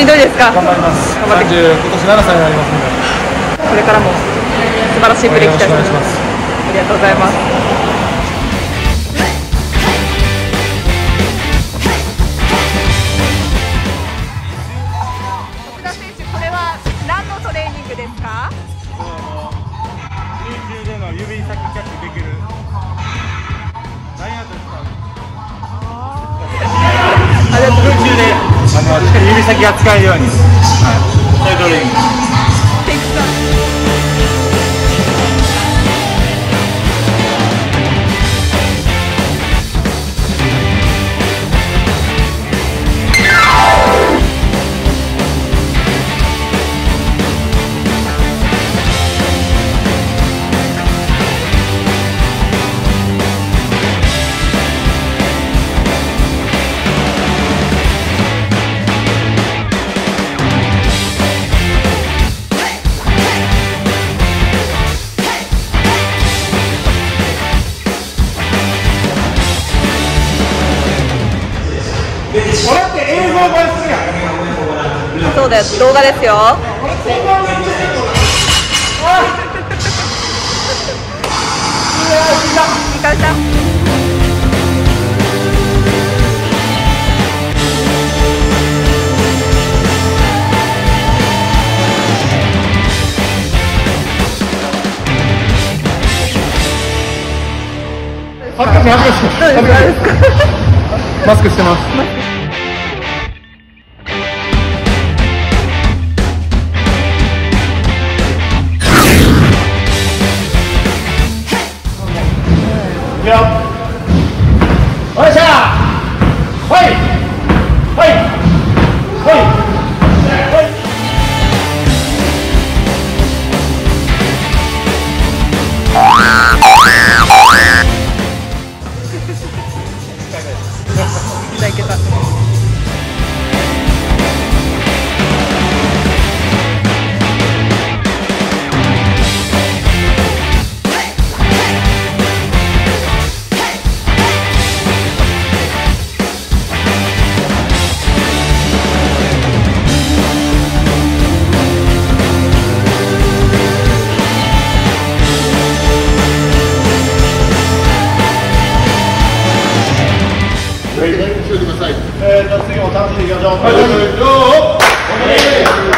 しんどいですか？頑張ります。頑張って。30今年7歳になりますので。これからも素晴らしいプレー期待します。ありがとうございます指先が使えるように、はい、そういうトレーニング。そうだよ動画ですよ。いかちゃん恥ずかしい恥ずかしいどうですか？どうですか？マスクしてますいえー、じゃあ次も楽しんでいきましょう。はい、